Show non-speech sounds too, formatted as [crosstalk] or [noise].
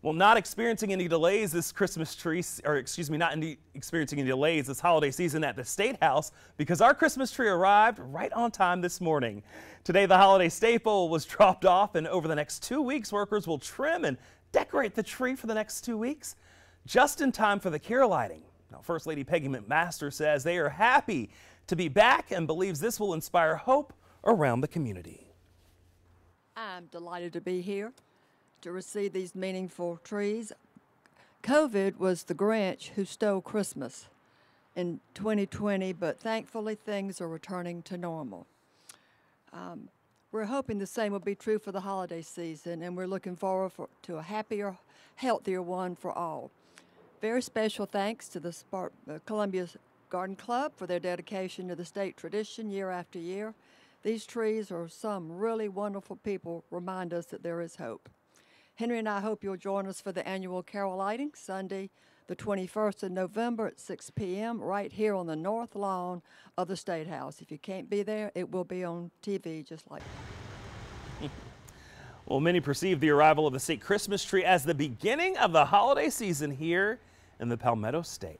Well, not experiencing any delays this Christmas tree, or excuse me, not any, experiencing any delays this holiday season at the State House because our Christmas tree arrived right on time this morning. Today, the holiday staple was [laughs] dropped off, and over the next two weeks, workers will trim and decorate the tree for the next two weeks, just in time for the Carolighting. Now, First Lady Peggy McMaster says they are happy to be back and believes this will inspire hope around the community. I'm delighted to be here to receive these meaningful trees. COVID was the Grinch who stole Christmas in 2020, but thankfully things are returning to normal. Um, we're hoping the same will be true for the holiday season, and we're looking forward for, to a happier, healthier one for all. Very special thanks to the Spart- uh, Columbia Garden Club for their dedication to the state tradition year after year. These trees or some really wonderful people remind us that there is hope. Henry and I hope you'll join us for the annual Carolighting Sunday, the 21st of November at 6 p.m. right here on the north lawn of the State House. If you can't be there, it will be on TV just like. well, many perceive the arrival of the state Christmas tree as the beginning of the holiday season here in the Palmetto State.